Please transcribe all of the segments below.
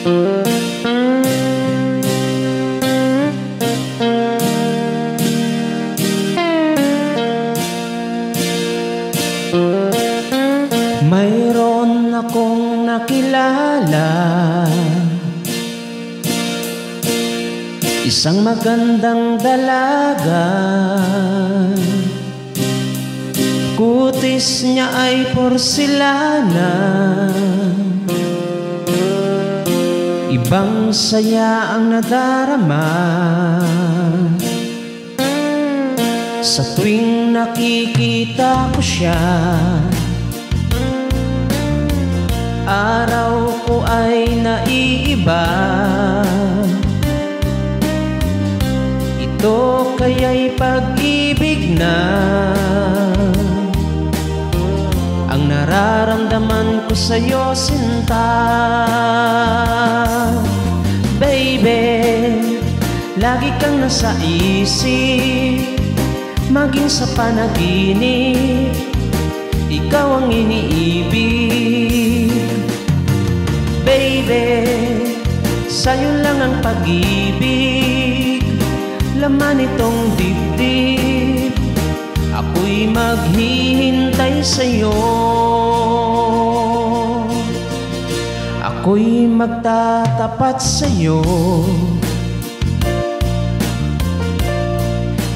Mayroon akong nakilala. Isang magandang dalaga. Kutis niya ay porsilana Ibang saya ang nadarama. Sa tuwing nakikita ko siya araw ko ay naiiba nararamdaman ko sa'yo, sinta. Baby, lagi kang nasa isip. Maging sa panaginip Ikaw ang iniibig. Baby, sa'yo lang ang pag-ibig. Laman itong dibdib Ako'y maghihintay sa'yo Ako'y magtatapat sa'yo.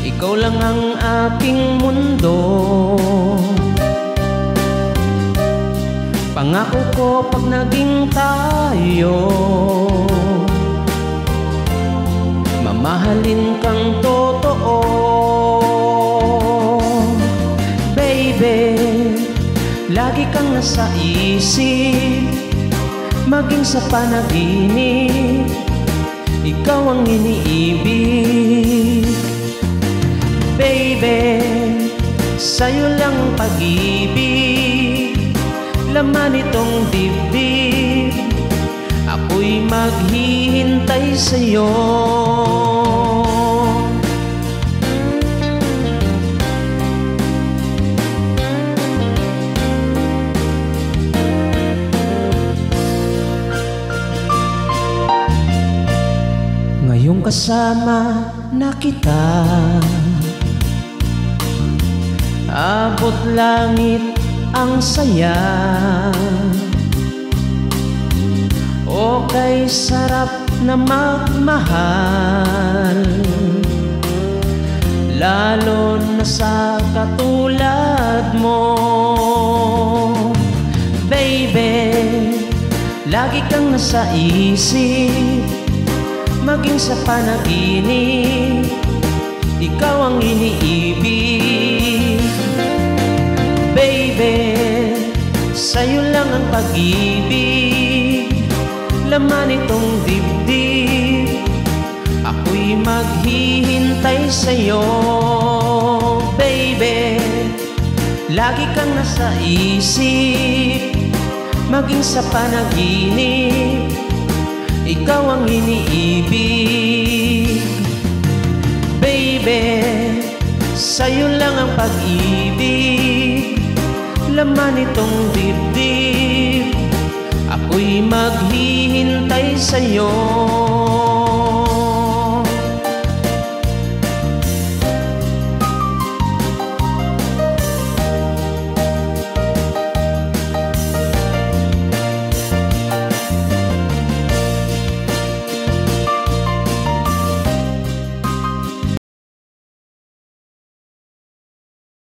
Ikaw lang ang aking mundo. Pangako ko pag naging tayo Mamahalin kang totoo. Baby, lagi kang nasa isip Maging sa panaginip. Ikaw ang iniibig. Baby, sa'yo lang ang pag-ibig. Laman itong dibdib. Ako'y maghihintay sa'yo Kasama na kita. Abot langit ang saya. O kay sarap na magmahal Lalo na sa katulad mo. Baby, lagi kang nasa isip Maging sa panaginip. Ikaw ang iniibig. Baby, sa'yo lang ang pag-ibig. Laman itong dibdib. Ako'y maghihintay sa'yo. Baby, lagi kang nasa isip. Maging sa panaginip Ikaw ang iniibig. Baby, sa'yo lang ang pag-ibig. Laman itong dibdib. Ako'y maghihintay sa'yo